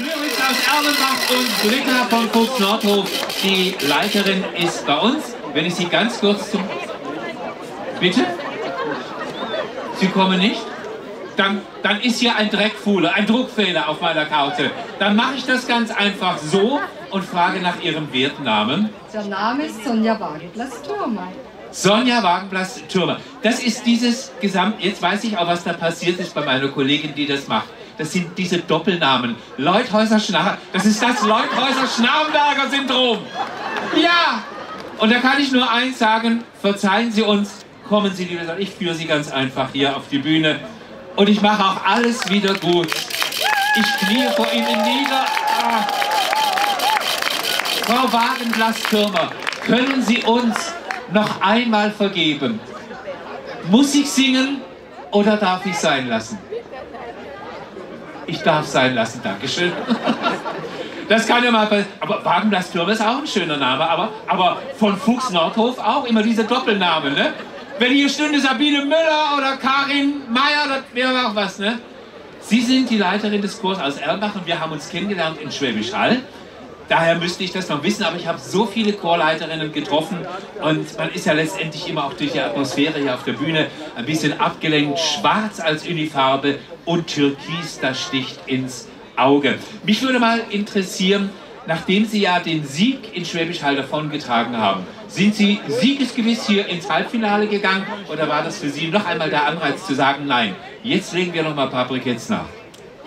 Lyrics aus Erlenbach und Britta von Fuchs Nordhof. Die Leiterin ist bei uns. Wenn ich Sie ganz kurz zum... Bitte? Sie kommen nicht? Dann, dann ist hier ein Dreckfuhle, ein Druckfehler auf meiner Karte. Dann mache ich das ganz einfach so und frage nach Ihrem Wertnamen. Der Name ist Sonja Wagenplatz-Thürmer. Sonja Wagenplatz-Thürmer. Das ist dieses Gesamt... Jetzt weiß ich auch, was da passiert ist bei meiner Kollegin, die das macht. Das sind diese Doppelnamen. Leuthäuser-Schnarr... Das ist das Leuthäuser-Schnarrenberger-Syndrom. Ja! Und da kann ich nur eins sagen, verzeihen Sie uns, kommen Sie, liebe Sonja. Ich führe Sie ganz einfach hier auf die Bühne. Und ich mache auch alles wieder gut. Ich knie vor Ihnen nieder. Ah. Frau Wagenblass-Türmer, können Sie uns noch einmal vergeben? Muss ich singen oder darf ich sein lassen? Ich darf sein lassen, Dankeschön. Das kann ja mal passieren. Aber Wagenblass-Türmer ist auch ein schöner Name, aber, aber von Fuchs Nordhof auch immer diese Doppelnamen, ne? Wenn hier stünde Sabine Müller oder Karin Meyer, das wäre auch was, ne? Sie sind die Leiterin des Kurs aus Erlbach und wir haben uns kennengelernt in Schwäbisch Hall. Daher müsste ich das noch wissen, aber ich habe so viele Chorleiterinnen getroffen und man ist ja letztendlich immer auch durch die Atmosphäre hier auf der Bühne ein bisschen abgelenkt. Schwarz als Unifarbe und Türkis, das sticht ins Auge. Mich würde mal interessieren, nachdem Sie ja den Sieg in Schwäbisch Hall davongetragen haben, sind Sie siegesgewiss hier ins Halbfinale gegangen oder war das für Sie noch einmal der Anreiz zu sagen, nein, jetzt legen wir noch mal ein paar Briketts nach?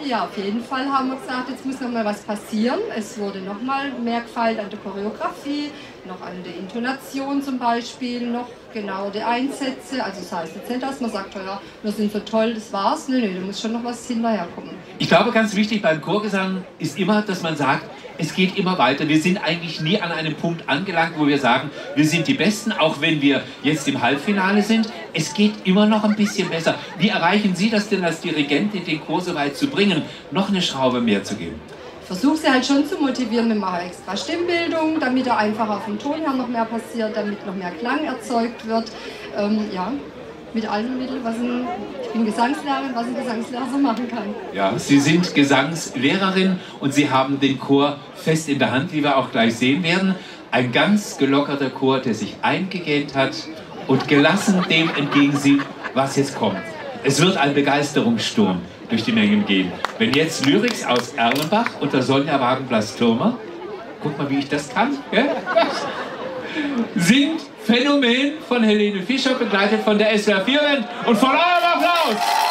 Ja, auf jeden Fall haben wir gesagt, jetzt muss noch mal was passieren. Es wurde noch mal mehr gefeilt an der Choreografie, noch an der Intonation zum Beispiel, noch genau die Einsätze. Also das heißt jetzt nicht, dass man sagt, ja, wir sind so toll, das war's. Nee, nee, da muss schon noch was hinterherkommen. Ich glaube, ganz wichtig beim Chorgesang ist immer, dass man sagt, es geht immer weiter. Wir sind eigentlich nie an einem Punkt angelangt, wo wir sagen, wir sind die Besten, auch wenn wir jetzt im Halbfinale sind. Es geht immer noch ein bisschen besser. Wie erreichen Sie das denn als Dirigentin, den Chor so weit zu bringen, noch eine Schraube mehr zu geben? Ich versuche sie halt schon zu motivieren. Wir machen extra Stimmbildung, damit da einfach auf dem Ton her noch mehr passiert, damit noch mehr Klang erzeugt wird. Ähm, ja, mit allen Mitteln, was ein, ich bin Gesangslehrerin, was ein Gesangslehrer so machen kann. Ja, Sie sind Gesangslehrerin und Sie haben den Chor fest in der Hand, wie wir auch gleich sehen werden. Ein ganz gelockerter Chor, der sich eingegähnt hat und gelassen dem entgegensieht, was jetzt kommt. Es wird ein Begeisterungssturm durch die Mengen gehen. Wenn jetzt Lyrics aus Erlenbach unter Sonja Wagenblass-Türmer, guck mal, wie ich das kann, singt Phänomen von Helene Fischer, begleitet von der SWR 4 Band und von eurem Applaus!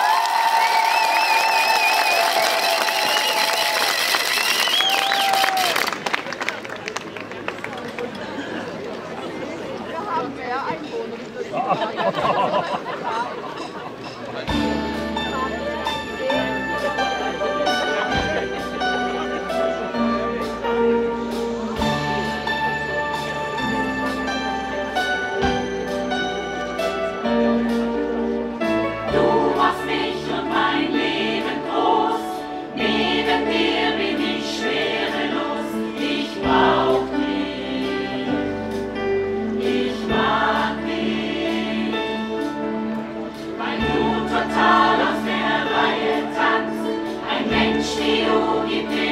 Krishne Om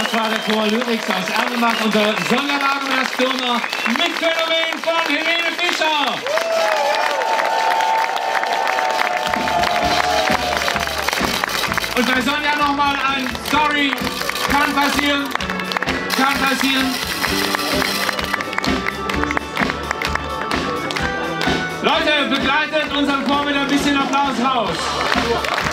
Das war der Chor Lyrics aus Erlenbach unter das Firma mit Phänomen von Helene Fischer. Und bei Sonja nochmal ein Sorry, kann passieren, kann passieren. Leute, begleitet unseren Chor mit ein bisschen Applaus raus.